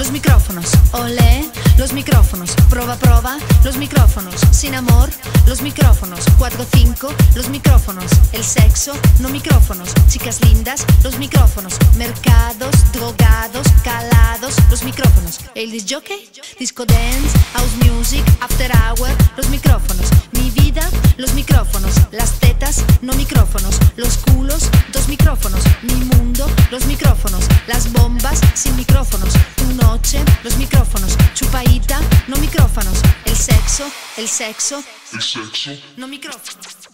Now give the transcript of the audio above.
los micrófonos. Olé, los micrófonos. Proba, proba, los micrófonos. Sin amor, los micrófonos. 4-5, los micrófonos. El sexo, no micrófonos. Chicas lindas, los micrófonos. Mercados, drogados, calados, los micrófonos. El disc jockey, disco dance, house music, after hour, los micrófonos. Mi vida, los micrófonos. Las tetas, no micrófonos. Los culos, dos micrófonos. Mi mundo, los micrófonos. Las bombas, sin micrófonos. Los micrófonos. Chupaita, no micrófonos. El sexo, el sexo, El sexo no micrófonos.